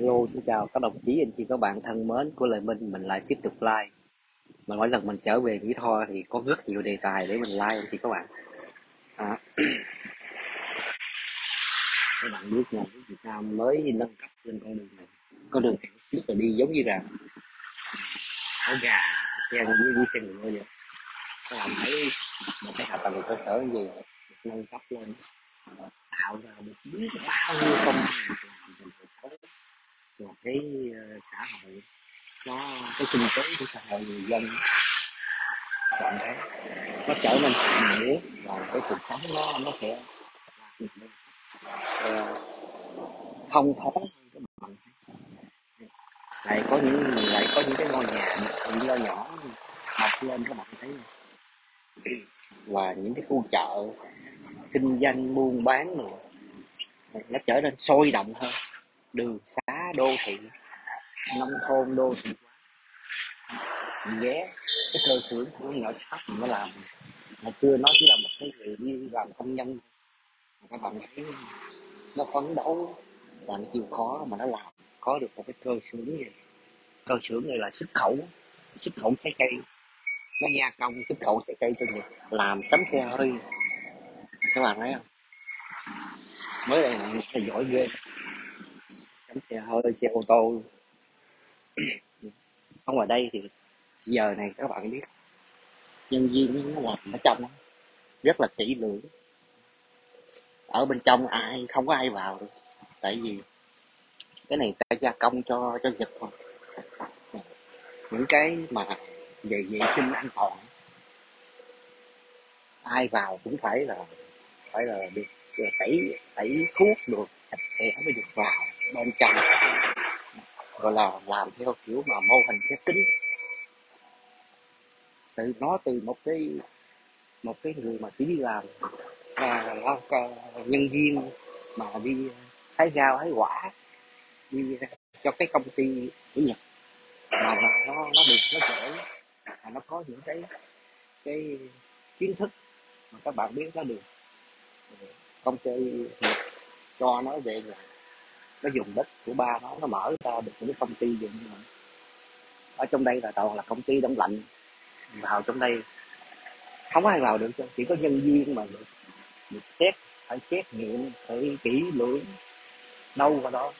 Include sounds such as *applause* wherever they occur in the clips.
Hello, xin chào các đồng chí, anh chị, các bạn thân mến của Lời Minh. Mình lại tiếp tục like. Mà mỗi lần mình trở về Mỹ Tho thì có rất nhiều đề tài để mình like anh chị các bạn. À, *clears throat* các bạn biết nhà nước Việt Nam mới nâng cấp lên con đường này. Con đường này rất là đi giống như là Áo gà, xe như đi xe ngựa vậy. Các bạn thấy một cái hạ tầng cơ sở như gì được nâng cấp lên tạo ra được biết bao nhiêu công ăn việc làm trong cuộc sống một cái ờ, xã hội nó cái kinh tế của xã hội người dân cảm thấy nó trở nên sạch nghĩa và cái cuộc sống nó nó sẽ ờ, thông thoáng hơn các bạn lại có những lại có những cái ngôi nhà, những ngôi nhỏ mọc lên, các bạn thấy và những cái khu chợ kinh doanh buôn bán rồi nó trở nên sôi động hơn, đường xá đô thị. Nông thôn đô thị mình ghé cái cơ xưởng của nhỏ thấp mình mới làm. Mà chưa nói chỉ là một cái người đi làm công nhân. Mà các bạn thấy nó phấn đấu và nó chịu khó mà nó làm. Có được một cái cơ xưởng này cơ xưởng này là xuất khẩu xuất khẩu trái cây. Nó gia công, xuất khẩu trái cây cho nhật làm sắm xe hơi. Các bạn thấy không? Mới đây là giỏi ghê sắm xe hơi, xe ô tô. *clears throat* Ở ngoài đây thì giờ này các bạn biết, nhân viên nó làm ở trong rất là kỹ lưỡng. Ở bên trong ai, không có ai vào được. Tại vì cái này ta gia công cho cho Nhật mà. Những cái mà về vệ sinh an toàn, ai vào cũng phải là phải là được tẩy tẩy thuốc được, sạch sẽ mới được vào bên trong gọi là làm theo kiểu mà mô hình khép kín. Từ nó từ một cái một cái người mà chỉ đi làm là là, là nhân viên mà đi hái rau hái quả đi cho cái công ty của Nhật. Mà nó nó được nó dễ mà nó có những cái cái kiến thức mà các bạn biết nó được. Công ty Nhật cho nó về là nó dùng đất của ba nó nó mở ra được những cái công ty dùng vậy. Ở trong đây là toàn là công ty đông lạnh. Vào trong đây không có ai vào được chứ. Chỉ có nhân viên mà được, được xét phải xét nghiệm phải kỹ lưỡng đâu vào đó.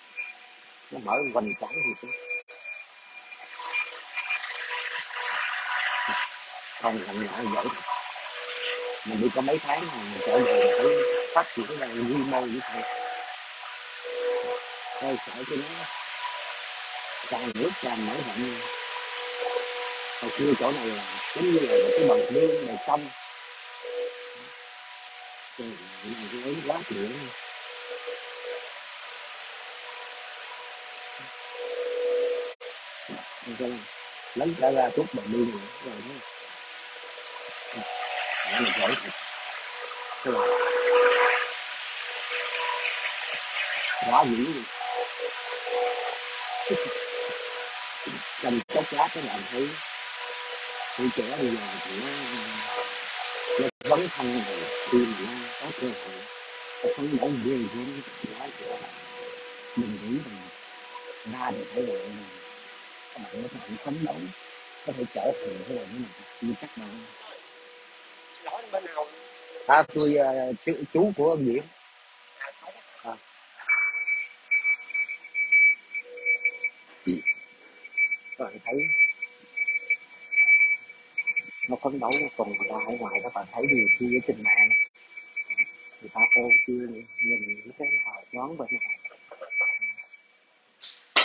Nó mở hoành tráng thì chứ. Không thằng nhỏ vậy mình đi có mấy tháng mà mình trở về phải phát triển ra quy mô như thế thôi sợ cho nó càng nước càng mở rộng hồi xưa chỗ này là giống như là một cái bờ mương này trong. Trời, này cái lớn quá chuyện lấy ra ra chút bờ mương rồi rồi đó Mẹ giỏi thật quá dữ trong chốc lát các bạn thấy tuổi trẻ bây giờ thì nó nó vấn thân rồi khi mà nó có cơ hội. Nó phấn đấu ghê gớm nó của mình nghĩ rằng ra được thế rồi các bạn có thể phấn đấu có thể trở thành thế này. Như này các bạn à tôi uh, chú, chú của ông Diễm à, các bạn thấy. Nó phấn đấu còn người ta ở ngoài các bạn thấy điều khi ở trên mạng. Người ta cô chưa nhìn những cái hào nhóm bên này.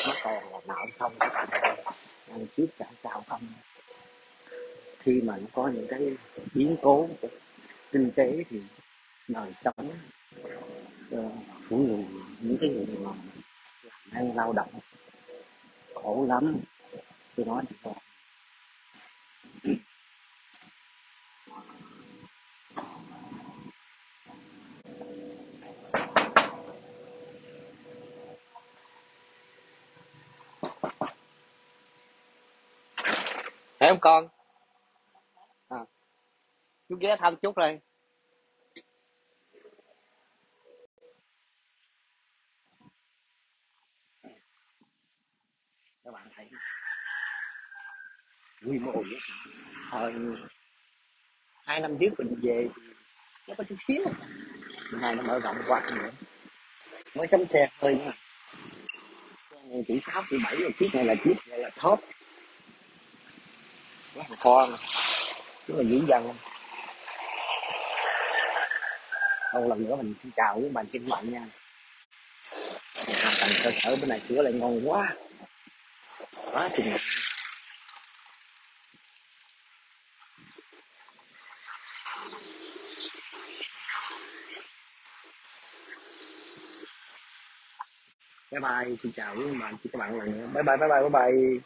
Nó còn là nợ không các bạn ơi ăn trước trả sao không. Khi mà nó có những cái biến cố kinh tế thì đời sống ờ, của người, những cái người mà làm ăn lao động, khổ lắm từ đó chị có thấy không con. À, chú ghé thăm chút đây các bạn thấy quy mô quá thời hai năm trước mình về thì nó có chút xíu. Này nó mở rộng quá nữa. Mới sắm xe hơi nữa xe này chỉ sáu chỉ bảy chiếc này là chiếc này là top. Quá là con chứ là dữ dằn. Một lần nữa mình xin chào với bạn kinh mạnh nha. Hạ tầng cơ sở bên này sửa lại ngon quá. Quá trình bye bye, xin chào quý bạn chị các bạn lần nữa. Bye bye bye bye bye bye.